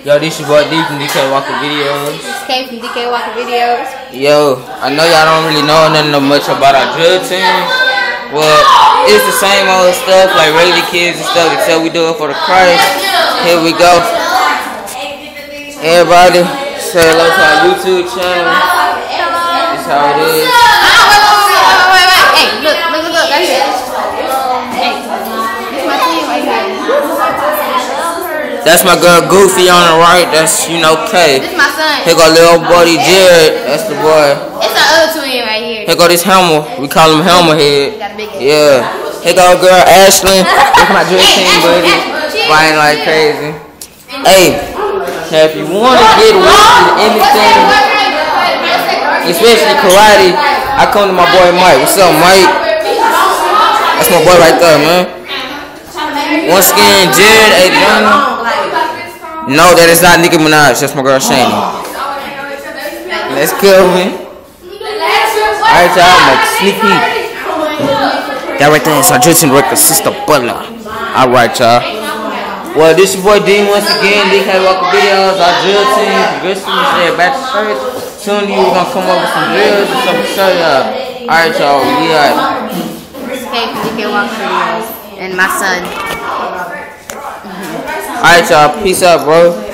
Yo, this your boy D from DK Waka Videos. This is K from DK Waka Videos. Yo, I know y'all don't really know nothing much about our drill team. Well, it's the same old stuff like regular kids and stuff, except we do it for the Christ. Here we go. Everybody, say hello to our YouTube channel. This how it is. Ah, wait, wait, wait, wait, wait, wait. Hey, look, look, look, look. That's it. Hey, this is my team right here. That's my girl Goofy on the right. That's, you know, K. This is my son. Here go little buddy Jared. That's the boy. It's our other twin right here. Here go this Helmer. We call him Helmer Head. Got a big head. Yeah. Here go girl Ashley. Look at my drill team, buddy. Flying like crazy. Hey, now if you want to get in anything, especially karate, I come to my boy Mike. What's up, Mike? That's my boy right there, man. Once again, Jared Adriana. No, that is not Nicki Minaj. That's my girl Shani. Let's go, man. Alright, y'all, I'm peek. That right there is our Jason Ricker, Sister Butler. Alright, y'all. Well, this your boy Dean once again. DK Waka Videos, our drill team. To stay back to church. Soon you we're gonna come up with some drills and to show y'all. Alright, y'all. We out. This is K DK Waka Videos. And my son. Alright, y'all. Peace out, bro.